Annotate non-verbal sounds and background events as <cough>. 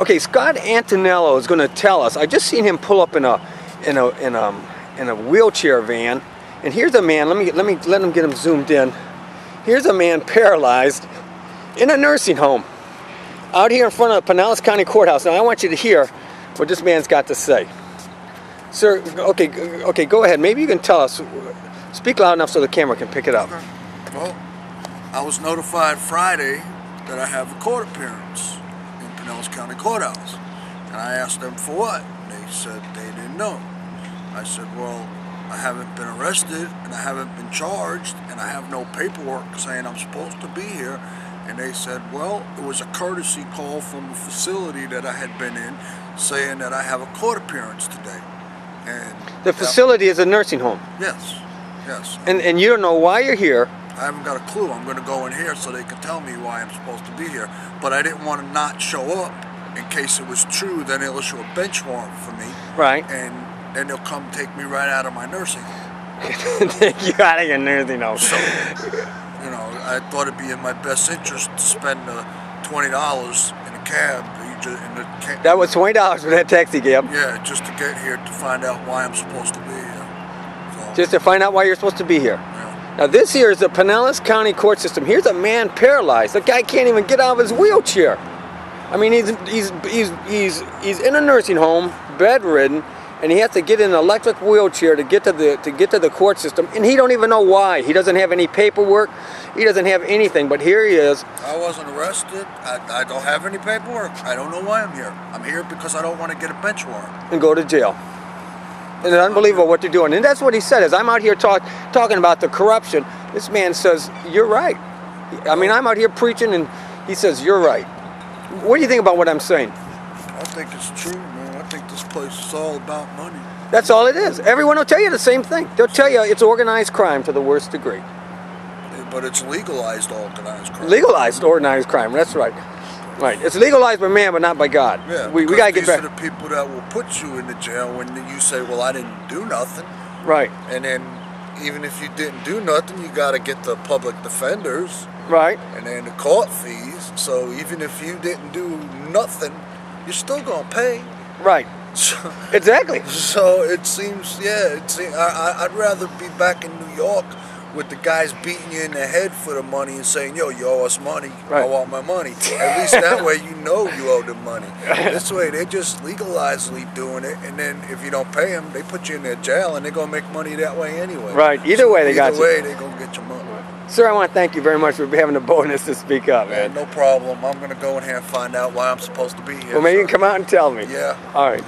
Okay, Scott Antonello is going to tell us. I just seen him pull up in a in a in a in a wheelchair van, and here's a man. Let me let me let him get him zoomed in. Here's a man paralyzed in a nursing home out here in front of the Pinellas County Courthouse. Now I want you to hear what this man's got to say. Sir, okay, okay, go ahead. Maybe you can tell us. Speak loud enough so the camera can pick it up. Well, I was notified Friday that I have a court appearance Pinellas County Courthouse. And I asked them for what? They said they didn't know. I said, well, I haven't been arrested and I haven't been charged and I have no paperwork saying I'm supposed to be here. And they said, well, it was a courtesy call from the facility that I had been in saying that I have a court appearance today. And The facility is a nursing home, yes, yes. and and you don't know why you're here. I haven't got a clue. I'm going to go in here so they can tell me why I'm supposed to be here. But I didn't want to not show up in case it was true. Then they'll issue a bench warrant for me. Right. And then they'll come take me right out of my nursing home. Take <laughs> you out of your nursing home. So, you know, I thought it'd be in my best interest to spend the twenty dollars in a cab. In the That was twenty dollars for that taxi cab, yeah, just to get here to find out why I'm supposed to be here. So, just to find out why you're supposed to be here. Now this here is the Pinellas County court system. Here's a man paralyzed. The guy can't even get out of his wheelchair. I mean, he's he's he's he's he's in a nursing home, bedridden, and he has to get in an electric wheelchair to get to the to get to the court system, and he don't even know why. He doesn't have any paperwork. He doesn't have anything. But here he is. I wasn't arrested. I, I don't have any paperwork. I don't know why I'm here. I'm here because I don't want to get a bench warrant. and go to jail. And it's unbelievable what they're doing. And that's what he said is I'm out here talk, talking about the corruption. This man says, You're right. I mean, I'm out here preaching and he says, You're right. What do you think about what I'm saying? I think it's true, man. I think this place is all about money. That's all it is. Everyone will tell you the same thing. They'll tell you it's organized crime to the worst degree. But it's legalized organized crime. Legalized organized crime. That's right. Right. It's legalized by man, but not by God. Yeah. We, we got to get back. these are the people that will put you in the jail when you say, "Well, I didn't do nothing," Right. and then even if you didn't do nothing, you got to get the public defenders Right. and then the court fees. So even if you didn't do nothing, you're still gonna pay. Right. So, Exactly. <laughs> so it seems, yeah, it seems, I, I, I'd rather be back in New York with the guys beating you in the head for the money and saying, "Yo, you owe us money. I want my money." At least that way you know you owe them money. <laughs> this way they're just legalizedly doing it, and then if you don't pay them, they put you in their jail, and they're gonna make money that way anyway. Right. Either way, they Either got you. way, they're gonna get your money. Sir, I want to thank you very much for having the boldness to speak up, Man, no problem. I'm gonna go in here and find out why I'm supposed to be here. Well, maybe you can come out and tell me. Yeah. All right.